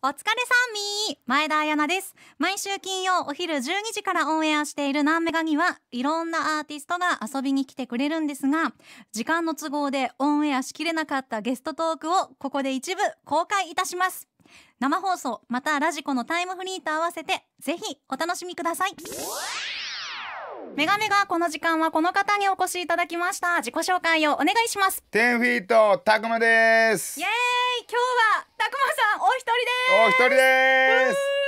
お疲れさんみー。前田彩奈です。毎週金曜お昼12時からオンエアしている南メガにはいろんなアーティストが遊びに来てくれるんですが時間の都合でオンエアしきれなかったゲストトークをここで一部公開いたします。生放送またラジコのタイムフリーと合わせてぜひお楽しみください。メガメガこの時間はこの方にお越しいただきました。自己紹介をお願いします。テンフィートたくまです。イエーイ。今日はたくまさんお一人お一人です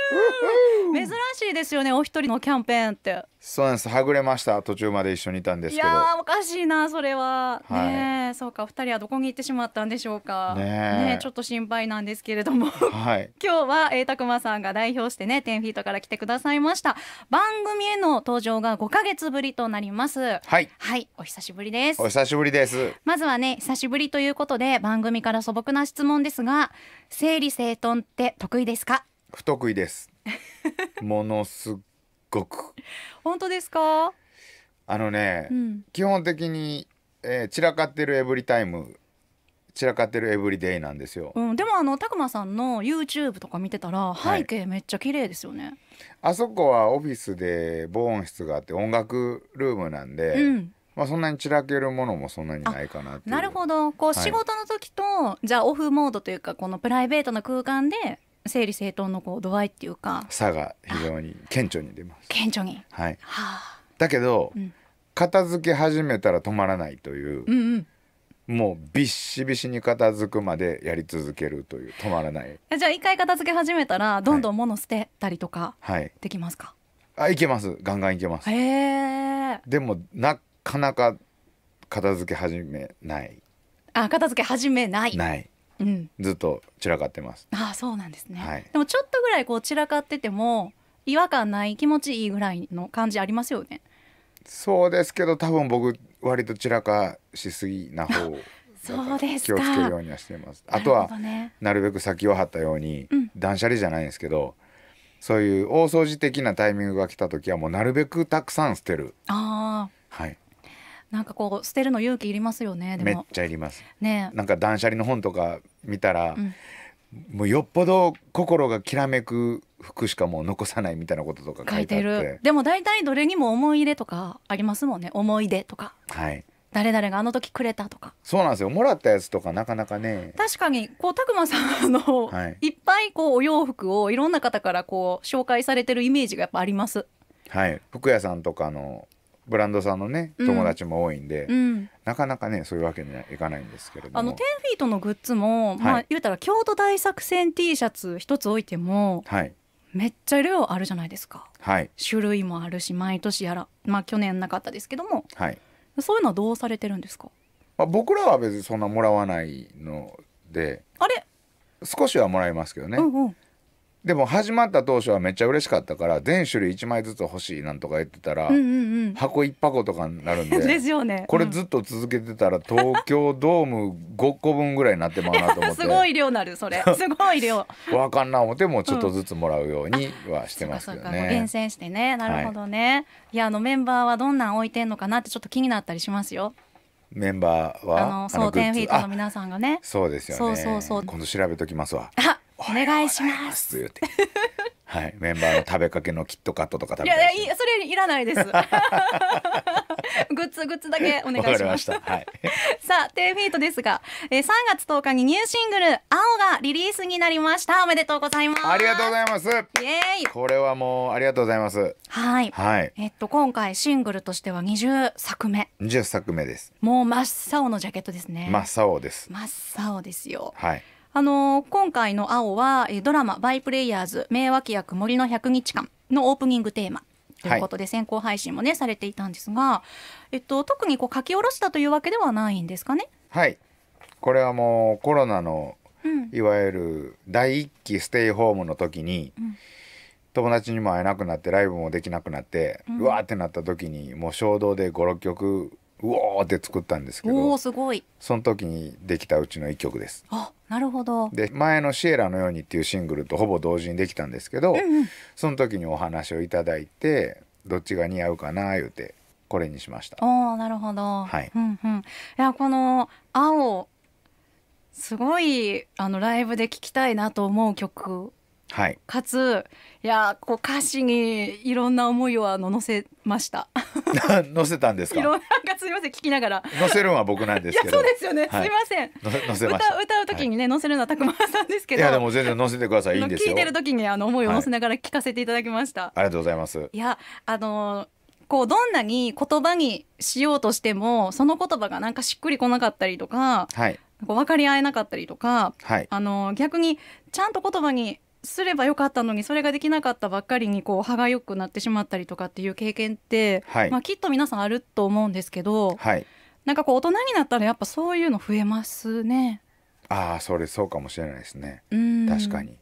珍しいですよねお一人のキャンペーンって。そうなんです。はぐれました。途中まで一緒にいたんですけど。いやーおかしいなそれは、はい。ねえそうかお二人はどこに行ってしまったんでしょうか。ねえ。ちょっと心配なんですけれども。はい。今日は、えー、たくまさんが代表してね10フィートから来てくださいました。番組への登場が5ヶ月ぶりとなります。はい。はいお久しぶりです。お久しぶりです。まずはね久しぶりということで番組から素朴な質問ですが整理整頓って得意ですか？不得意です。ものすごく。本当ですか？あのね、うん。基本的に、えー散らかってるエブリタイム散らかってるエブリデイなんですよ。うん、でもあのたくまさんの YouTube とか見てたらはい。背景めっちゃ綺麗ですよね。あそこはオフィスで防音室があって音楽ルームなんで、うん、まあそんなに散らけるものもそんなにないかななるほど。こう、い。仕事の時とじゃあオフモードというかこのプライベートな空間で整理整頓のこう度合いっていうか差が非常に顕著に出ます顕著に。はいはあ、だけど、うん片付け始めたら止まらないというう、んうん。もうびっしびしに片付くまでやり続けるという止まらないえじゃあ一回片付け始めたらどんどん物捨てたりとかはいできますか？あいけますガンガンいけますへえ。でもなかなか片付け始めないあ片付け始めない。ないうん。ずっと散らかってます。ああそうなんですね。はい。でもちょっとぐらいこう散らかってても違和感ない気持ちいいぐらいの感じありますよね。そうですけど多分僕割と散らかしすぎな方 そうですか。気をつけるようにはしてます。あとはなるほどね。なるべく先を張ったように、うん。断捨離じゃないんですけどそういう大掃除的なタイミングが来た時はもうなるべくたくさん捨てる。あはい。あなんかこう捨てるの勇気いりますよねでめっもちゃいります。ね。なんか断捨離の本とか見たら、うん。もうよっぽど心がきらめく服しかもう残さないみたいなこととか書いてる。でも大体どれにも思い入れとかありますもんね。思い出とか。はい。誰々があの時くれたとか。そうなんですよ。もらったやつとかなかなかね。確かにこうたくまさんの、はい。い、っぱいこうお洋服をいろんな方からこう紹介されてるイメージがやっぱあります。はい。服屋さんとかのブランドさんのねうん。友達も多いんで、うん。なかなかねそういうわけにはいかないんですけれども。あの10フィートのグッズも、まはい。あ言うたら京都大作戦 T シャツ一つ置いてもはい。めっちゃ量あるじゃないですか。はい。種類もあるし毎年やらまあ去年なかったですけども。はい、そういうのはどうされてるんですか？まあ、僕らは別にそんなもらわないのであれ、少しはもらいますけどね、うんうんでも始まった当初はめっちゃ嬉しかったから全種類1枚ずつ欲しいなんとか言ってたら、うんうん箱1箱とかになるんうんで ですよね。これうん。ずっと続けてたら東京ドーム5個分ぐらいになってまうなと思って。すごい量なるそれ。すごい量。わかんな思ってもうちょっとずつもらうようにはしてますけどそうかそうか厳ね。選してね。なるほどね、い、やあのメンバーはどんなん置いてんのかなってちょっと気になったりしますよ。メンバーは？あのそう10フィートのあ皆さんがね。そうですよね。そうそうそう。今度調べときますわ。あお願いします。はい、メンバーの食べかけのキットカットとか食いやいべたりしてやいやそれいらないです グッズグッズだけお願いわかりしまますした。はい。さあ、テンフィートですが、えー、3月10日にニューシングル、青がリリースになりました。おめでとうございます。ありがとうございます。イエーイこれはもうありがとうございます。はい。はい。えっと、今回シングルとしては20作目。20作目です。もう真っ青のジャケットですね。真っ青です。真っ青ですよ。はい。あのー今回の青は、えードラマ、バイプレイヤーズ、名脇役森の100日間のオープニングテーマ。ということで先行配信もねされていたんですが、えっと、特にこう書き下ろしたというわけではないんですかね？はい。これはもうコロナのうん、いわゆる第一期ステイホームの時に、うん友達にも会えなくなってライブもできなくなって、ううんわーってなった時にもう衝動で56曲うおーって作ったんですけおどおすごい。その時にできたうちの1曲です。あなるほど。で前の「シエラのように」っていうシングルとほぼ同時にできたんですけど、うんうんその時にお話をいただいてどっちが似合うかな言うてこれにしました。おーなるほど。はいうんうん。いやこの青すごいあのライブで聴きたいなと思う曲はい。かついやこう歌詞にいろんな思いをあの載せました。載せたんですいろかんなすみません聞きながら。載せるのは僕なんですけど。そうですよね、はい。すいません。載せました。歌う時にね、載せるのはたくまさんですけど。い。やでも全然載せてください。いいんですよ。聞いてる時にあの思いを載せながら聞かせていただきました、ありがとうございます。いやあのこうどんなに言葉にしようとしてもその言葉がなんかしっくりこなかったりとかはい。こう分かり合えなかったりとかはい。あの逆にちゃんと言葉にすればよかったのにそれができなかったばっかりにこう歯がゆくなってしまったりとかっていう経験って、はい。まあ、きっと皆さんあると思うんですけどはい。なんかこう大人になったらやっぱそういうの増えますね。ああそれそうかもしれないですね。うん。確かに。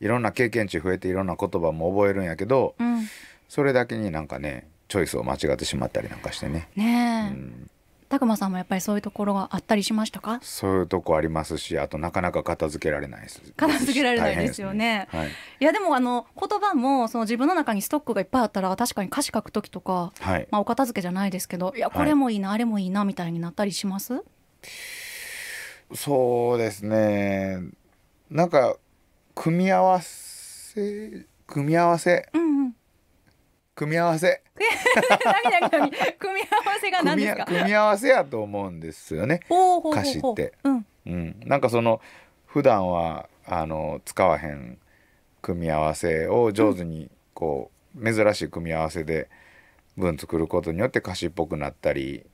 いろんな経験値増えていろんな言葉も覚えるんやけどうん、それだけになんかねチョイスを間違ってしまったりなんかしてね、うねえ、ん、たくまさんもやっぱりそういうところがあったりしましたか？そういうとこありますしあとなかなか片付けられないです。片付けられないですよね。大変ですい。やでもあの言葉もその自分の中にストックがいっぱいあったら確かに歌詞書く時とか、はい、はい、まあ、お片付けじゃないですけどい。やこれもいいな、あれもいいなみたいになったりします？そうですね。なんか組み合わせ組み合わせ？うんうん組み合わせ。組み合わせが何ですか？組み合わせやと思うんですよね。歌詞って。うん。うん、なんかその普段はあの使わへん組み合わせを上手にこう、珍しい組み合わせで文作ることによって歌詞っぽくなったりあ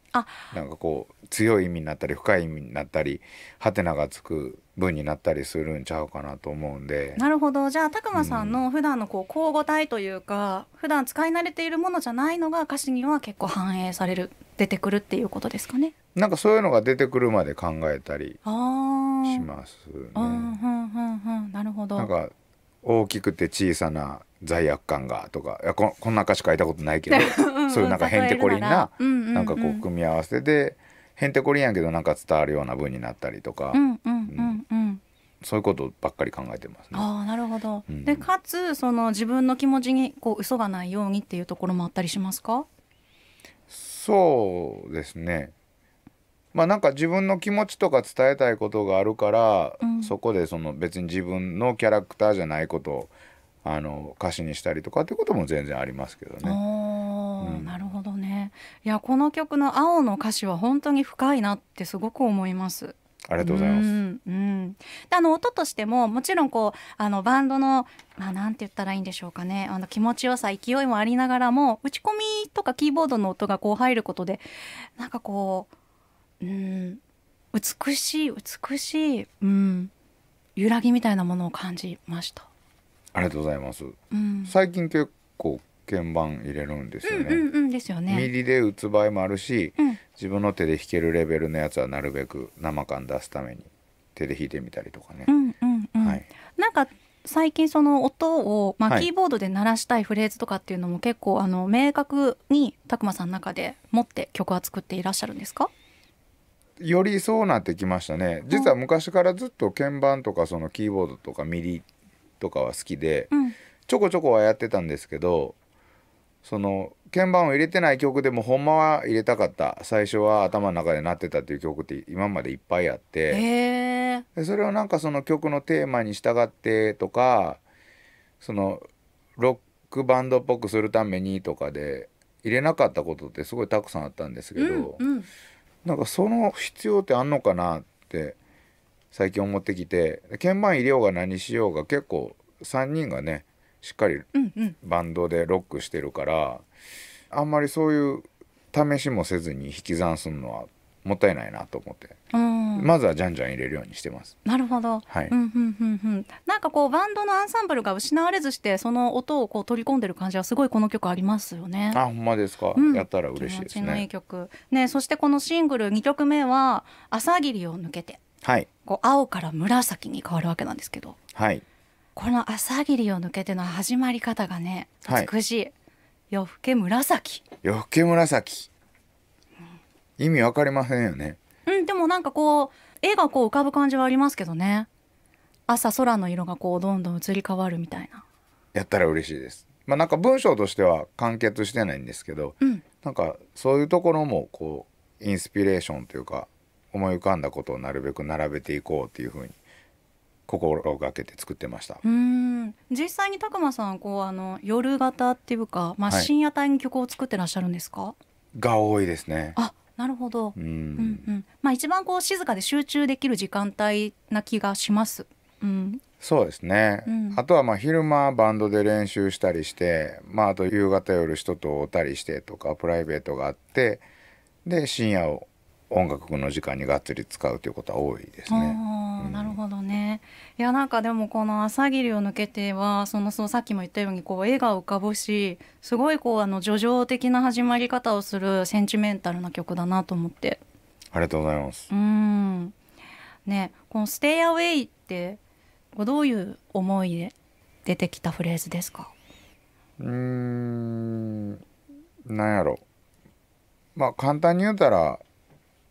なんかこう強い意味になったり深い意味になったりハテナがつく文になったりするんちゃうかなと思うんで。なるほど。じゃあたくまさんの普段のこう交互体というか普段使い慣れているものじゃないのが歌詞には結構反映される出てくるっていうことですかね。なんかそういうのが出てくるまで考えたりしますね。うんうんうんうん。なるほど。なんか大きくて小さな罪悪感がとかいやここんな歌詞書いたことないけど そういうなんかへんてこりん。ななんかこう組み合わせでへんてこりんやけどなんか伝わるような文になったりとか、うんうんうんうんそういうことばっかり考えてますね。ああなるほど、うん。でかつその自分の気持ちにこう嘘がないようにっていうところもあったりしますか？そうですね。まあなんか自分の気持ちとか伝えたいことがあるから、うん。そこでその別に自分のキャラクターじゃないことをあの歌詞にしたりとかっていうことも全然ありますけどね。うんなるほどねいやこの曲の「青」の歌詞は本当に深いなってすごく思いますありがとうございます。うんうん、であの音としてももちろんこうあのバンドの、まあ、なんて言ったらいいんでしょうかねあの気持ちよさ勢いもありながらも打ち込みとかキーボードの音がこう入ることでなんかこう、うん、美しい美しい、うん、揺らぎみたいなものを感じました。ありがとうございます。うん最近結構鍵盤入れるんですよね。うんうんうんですよミね。リで打つ場合もあるし、うん自分の手で弾けるレベルのやつはなるべく生感出すために手で弾いてみたりとかねう。んうんうんはい、なんか最近その音を、まあ、はいキーボードで鳴らしたいフレーズとかっていうのも結構あの明確にたくまさんの中で持って曲は作っていらっしゃるんですか？よりそうなってきましたね実は昔からずっと鍵盤とかそのキーボードとかミリとかは好きでうん。ちょこちょこはやってたんですけどその鍵盤を入れてない曲でもほんまは入れたかった。最初は頭の中で鳴ってたっていう曲って今までいっぱいあって。でそれをなんかその曲のテーマに従ってとかそのロックバンドっぽくするためにとかで入れなかったことってすごいたくさんあったんですけど、うんうん。なんかその必要ってあんのかなって最近思ってきてで鍵盤入れようが何しようが結構3人がねしっかりバンドでロックしてるからあんまりそういう試しもせずに引き算するのはもったいないなと思って、うんまずはじゃんじゃん入れるようにしてます。なるほど、はい。うんうんうんうん、なんかこうバンドのアンサンブルが失われずしてその音をこう取り込んでる感じはすごいこの曲ありますよね。あ、ほんまですか。うん。やったら嬉しいです気持ちのいいね。曲。ねそしてこのシングル2曲目は「朝霧を抜けてはい、」こう青から紫に変わるわけなんですけど。はい、この「朝霧を抜けて」の始まり方がねはい。美しい、夜更け紫。夜更け紫。意味わかりませんよね。うんでもなんかこう絵がこう浮かぶ感じはありますけどね。朝空の色がこうどんどん移り変わるみたいな。やったら嬉しいです。まあ、なんか文章としては完結してないんですけど、うん。なんかそういうところもこうインスピレーションというか思い浮かんだことをなるべく並べていこうっていうふうに心がけて作ってました。う。ーん。ん実際に拓磨さんこうあの夜型っていうか、まあ、はい深夜帯に曲を作ってらっしゃるんですか、が多いですね。あなるほど、ううんん、うん。まあ一番こう静かで集中できる時間帯な気がします。うん、そうですね、うん。あとはまあ昼間バンドで練習したりして、まあ、あと夕方夜人と会ったりしてとかプライベートがあってで深夜を音楽の時間にがっつり使うということは多いですね。なるほどね。いやなんかでもこの朝霧を抜けてはそのそうさっきも言ったようにこう絵が浮かぶしすごいこうあの叙情的な始まり方をするセンチメンタルな曲だなと思って。ありがとうございますう。ん。ねこの「Stay Away」ってこうどういう思いで出てきたフレーズですか？うーんなんやろまあ簡単に言うたら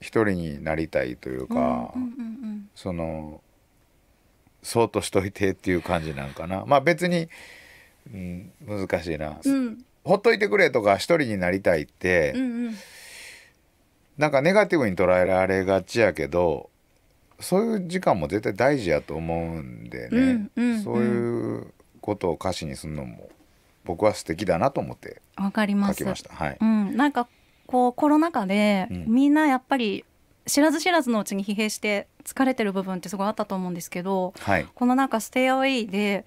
一人になりたいというか、そのそうとしといてっていう感じなんかなまあ別に、うん、難しいな、うん。うんほっといてくれとか一人になりたいって、うんうん。なんかネガティブに捉えられがちやけどそういう時間も絶対大事やと思うんでね、そういうことを歌詞にするのも僕は素敵だなと思ってわかります。書きました。はい、うん、なんかこうコロナ禍で、うん。みんなやっぱり知らず知らずのうちに疲弊して疲れてる部分ってすごいあったと思うんですけどはい、このなんか「ステイアウェイで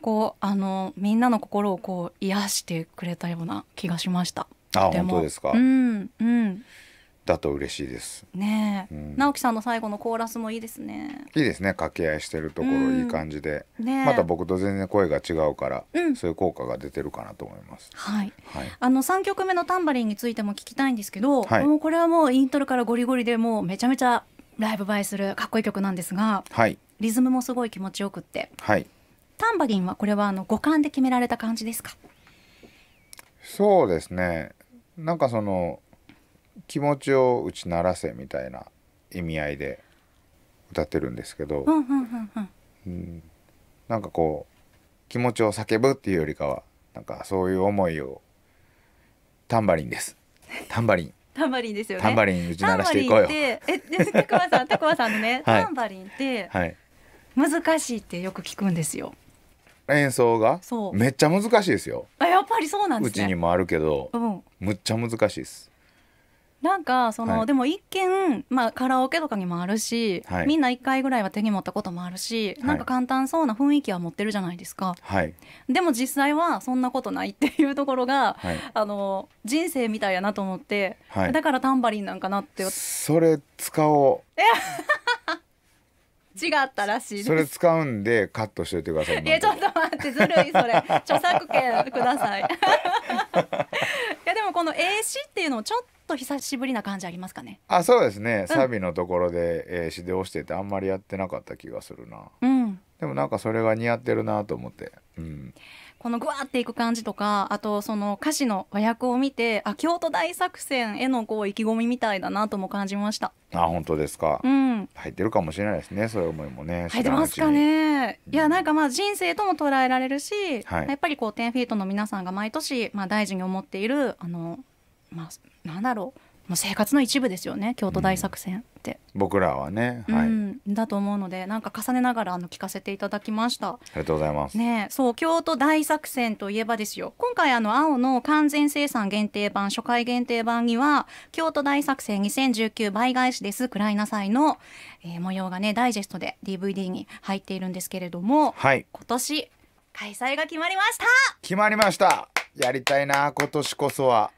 こうあのみんなの心をこう癒してくれたような気がしました。あ本当ですか、うんうんだと嬉しいです。ねえ、うん。直樹さんの最後のコーラスもいいですね。いいですね。掛け合いしてるところ、うんいい感じで。ねえ。また僕と全然声が違うから、うん。そういう効果が出てるかなと思います。はい。はい、あの3曲目のタンバリンについても聞きたいんですけど、はい。もうこれはもうイントロからゴリゴリでもうめちゃめちゃライブ映えするかっこいい曲なんですがはい、リズムもすごい気持ちよくって。はい、タンバリンはこれはあの五感で決められた感じですか？そうですね。なんかその気持ちを打ち鳴らせみたいな意味合いで歌ってるんですけど、なんかこう気持ちを叫ぶっていうよりかはなんかそういう思いをタンバリンです。タンバリン。タンバリンですよね。タンバリン打ち鳴らしていこうよ。えでタクワさんタクワさんのね、はい。タンバリンってはい。難しいってよく聞くんですよ。演奏が？そう。めっちゃ難しいですよ。あやっぱりそうなんでうすね。ちにもあるけどうん。むっちゃ難しいですなんかその、はい。でも一見、まあ、カラオケとかにもあるし、はい。みんな一回ぐらいは手に持ったこともあるし、なんか簡単そうな雰囲気は持ってるじゃないですか。はい。でも実際はそんなことないっていうところが、はい。あの人生みたいやなと思って、はい。だからタンバリンなんかなってそれ使お 違ったらしいうです。それ使うんでカットしといてくださいいやちょっと待ってずるいそれ。著作権ください。いやでもこの英詞っていうのもちょっと久しぶりな感じありますかね。あそうですね。サビのところで、えー、指導しててあんまりやってなかった気がするな。うん。でもなんかそれが似合ってるなと思って、うん、このグワーっていく感じとかあとその歌詞の和訳を見てあ京都大作戦へのこう意気込みみたいだなとも感じました。あ本当ですか、うん。入ってるかもしれないですねそういう思いもね。入ってますかね。いやなんかまあ人生とも捉えられるし、はい。やっぱりこう10フィートの皆さんが毎年まあ大事に思っているあのまあなんだろう。もう生活の一部ですよね。京都大作戦って、僕らはね、うはい、んだと思うのでなんか重ねながらあの聞かせていただきました。ありがとうございます、ねえ。そう京都大作戦といえばですよ。今回あの青の完全生産限定版初回限定版には京都大作戦2019倍返しです。くらいなさいの、えー模様がねダイジェストで DVD に入っているんですけれどもはい。今年開催が決まりました。決まりました。やりたいな今年こそは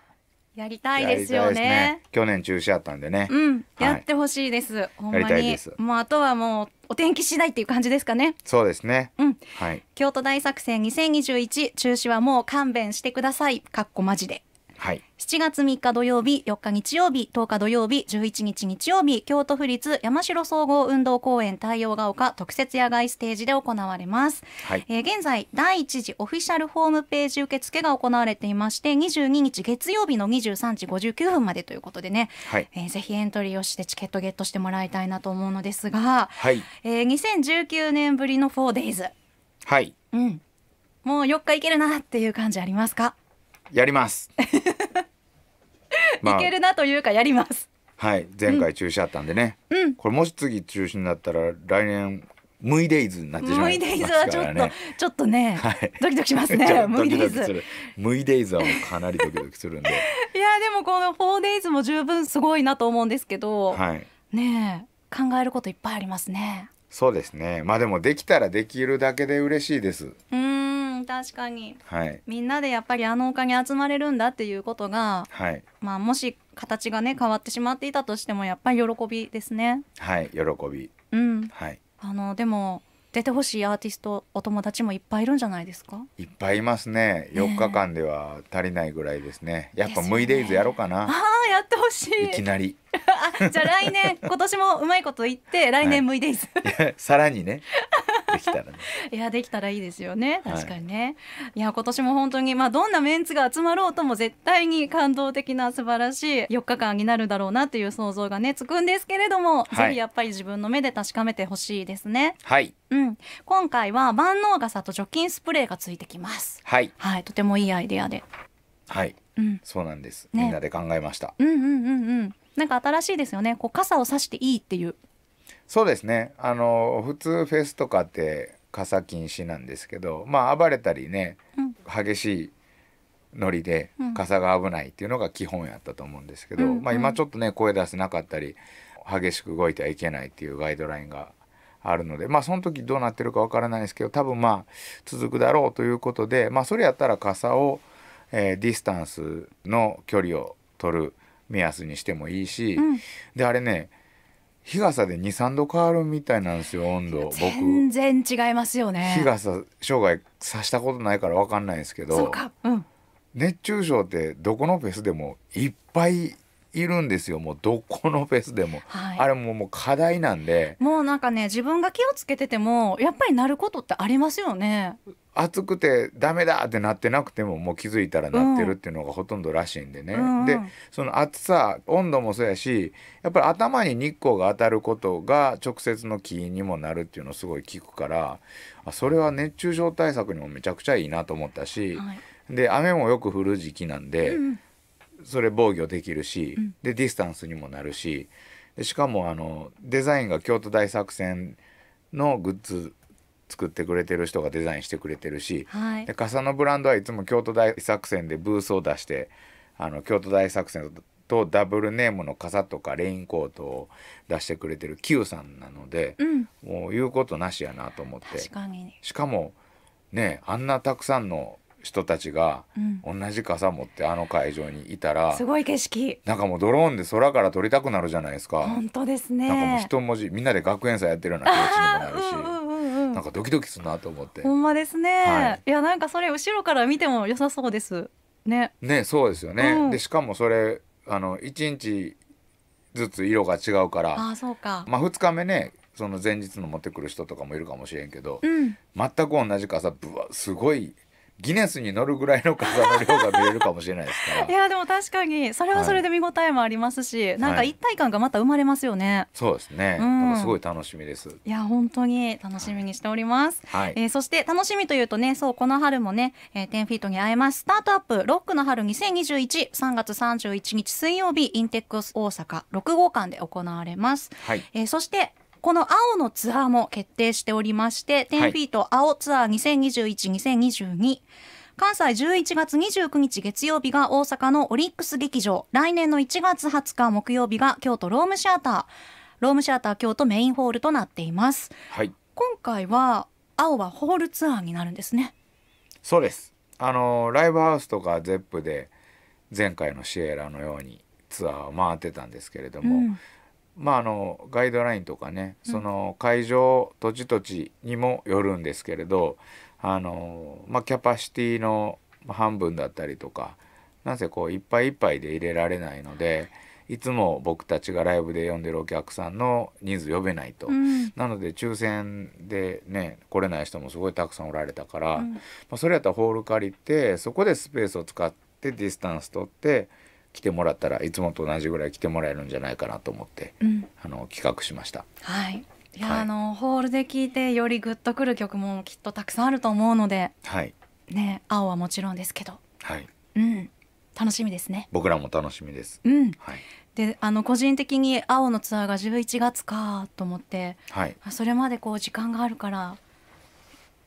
やりたいですよね。です去年中止やったんでね、うん、はい。やってほしいです。ほんまに。もうあとはもうお天気次第っていう感じですかね。そうですね。うん。はい。京都大作戦2021中止はもう勘弁してください。かっこマジではい。7月3日土曜日4日日曜日10日土曜日11日日曜日京都府立山城総合運動公園太陽が丘特設野外ステージで行われます、はい。えー現在第1次オフィシャルホームページ受付が行われていまして22日月曜日の23時59分までということでね、はい。えーぜひエントリーをしてチケットゲットしてもらいたいなと思うのですが、はい。えー2019年ぶりの 4days はい。うん。もう4日いけるなっていう感じありますか、やります。まあ。いけるなというかやります。はい。前回中止あったんでね、うん。これもし次中止になったら来年ムイデイズになってしまムイデイズはちょっとちょっとね、はい、ドキドキしますね。ムイデイズ。ムイデイズはもうかなりドキドキするんで。いやでもこのフォーデイズも十分すごいなと思うんですけど、はい、ね考えることいっぱいありますねそうですね。まあでもできたらできるだけで嬉しいです。うん確かに、はい、みんなでやっぱりあの丘に集まれるんだっていうことが、はい、まあもし形がね変わってしまっていたとしてもやっぱり喜びですね。はい喜び。うん。はい。あのでも出てほしいアーティストお友達もいっぱいいるんじゃないですか？いっぱいいますね。4日間では足りないぐらいですね。やっぱムイデイズやろうかな、ね、ああやってほしい。いきなり。じゃあ来年今年もうまいこと言って来年ムイデイズ、はい、さらにねできたらね。いやできたらいいですよね。確かにね、はい、いや今年も本当にまあどんなメンツが集まろうとも絶対に感動的な素晴らしい4日間になるだろうなっていう想像がねつくんですけれども、はい、ぜひやっぱり自分の目で確かめてほしいですね。はい。うん、今回は万能傘と除菌スプレーがついてきます。はい、はい、とてもいいアイデアで。はい、うん、そうなんです、ね、みんなで考えました。うんうんうんうん。なんか新しいですよね。こう傘をさしていいっていうそうですね。あの普通フェスとかって傘禁止なんですけどまあ暴れたりね、うん、激しいノリで傘が危ないっていうのが基本やったと思うんですけど、うん、まあ、今ちょっとね声出せなかったり激しく動いてはいけないっていうガイドラインがあるのでまあその時どうなってるかわからないですけど多分まあ続くだろうということでまあそれやったら傘を、えー、ディスタンスの距離を取る目安にしてもいいし、うん、であれね日傘で23度変わるみたいなんですよ温度。僕。全然違いますよね。日傘生涯さしたことないから分かんないんですけど、うん、熱中症ってどこのフェスでもいっぱいいるんですよ。もうどこのフェスでも、はい、あれももう課題なんで。もうなんかね自分が気をつけててもやっぱりなることってありますよね。暑くてダメだってなってなくてももう気づいたらなってるっていうのがほとんどらしいんでね、うんでその暑さ温度もそうやしやっぱり頭に日光が当たることが直接の起因にもなるっていうのをすごい聞くからそれは熱中症対策にもめちゃくちゃいいなと思ったし、はい、で雨もよく降る時期なんで、うん、それ防御できるし、うん、でディスタンスにもなるしでしかもあのデザインが京都大作戦のグッズ作ってくれてる人がデザインしてくれてるし、はい、で傘のブランドはいつも京都大作戦でブースを出してあの京都大作戦とダブルネームの傘とかレインコートを出してくれてる Q さんなので、うん、もう言うことなしやなと思って。しかもねあんなたくさんの人たちが同じ傘持ってあの会場にいたら、うん、すごい景色。なんかもうドローンで空から撮りたくなるじゃないですか。本当ですね。なんかもう一文字みんなで学園祭やってるような気持ちにもなるし、なんかドキドキするなと思って。ほんまですね、はい、いやなんかそれ後ろから見ても良さそうです。ね。ねそうですよね、うん、でしかもそれあの1日ずつ色が違うからあそうか。まあ2日目ねその前日の持ってくる人とかもいるかもしれんけど、うん、全く同じ傘ぶわすごいギネスに乗るぐらいの傘の量が見れるかもしれないですから。いやでも確かにそれはそれで見応えもありますし、はい、なんか一体感がまた生まれますよね、はい、そうですね、うん、すごい楽しみです。いや本当に楽しみにしております、はい、えー、そして楽しみというとねそうこの春もね、えー、10フィートに会えます。スタートアップロックの春20213月31日水曜日インテックス大阪6号館で行われます、はい。えー、そしてこの青のツアーも決定しておりまして、10フィート青ツアー2021-2022、関西11月29日月曜日が大阪のオリックス劇場、来年の1月20日木曜日が京都ロームシアター、ロームシアター京都メインホールとなっています。はい。今回は青はホールツアーになるんですね。そうです。あのライブハウスとかゼップで前回のシエラのようにツアーを回ってたんですけれども、うんまあ、あのガイドラインとかねその会場土地土地にもよるんですけれどあの、まあ、キャパシティの半分だったりとかなんせこういっぱいいっぱいで入れられないのでいつも僕たちがライブで呼んでるお客さんの人数呼べないと、うん、なので抽選でね来れない人もすごいたくさんおられたから、うん、まあ、それやったらホール借りてそこでスペースを使ってディスタンス取って来てもらったらいつもと同じぐらい来てもらえるんじゃないかなと思って、うん、あの企画しました。はい。いや、はい、あのホールで聴いてよりグッとくる曲もきっとたくさんあると思うので、はい、ね青はもちろんですけど、はい、うん、楽しみですね。僕らも楽しみです。うん、はい。であの個人的に青のツアーが11月かと思って、はい。それまでこう時間があるから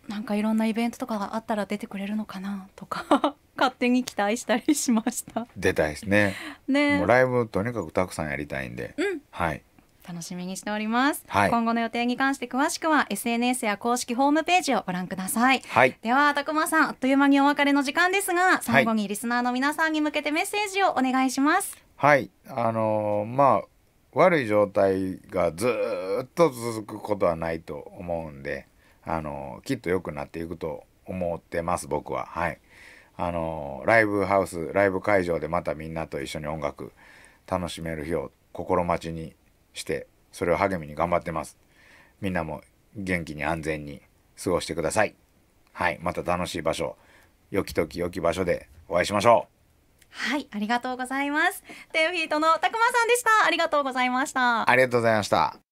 なんかいろんなイベントとかがあったら出てくれるのかなとか勝手に期待したりしました。出たいですね。ね。もうライブとにかくたくさんやりたいんで、うん。はい。楽しみにしております、はい。今後の予定に関して詳しくは SNS や公式ホームページをご覧ください。はい。ではたくまさんあっという間にお別れの時間ですが最後にリスナーの皆さんに向けてメッセージをお願いします。はい。あのーまあ悪い状態がずーっと続くことはないと思うんであのーきっと良くなっていくと思ってます僕は。はいあのーライブハウスライブ会場でまたみんなと一緒に音楽楽しめる日を心待ちにしてそれを励みに頑張ってます。みんなも元気に安全に過ごしてください。はいまた楽しい場所良き時良き場所でお会いしましょう。はいありがとうございます。テオフィートのたくまさんでした。ありがとうございました。ありがとうございました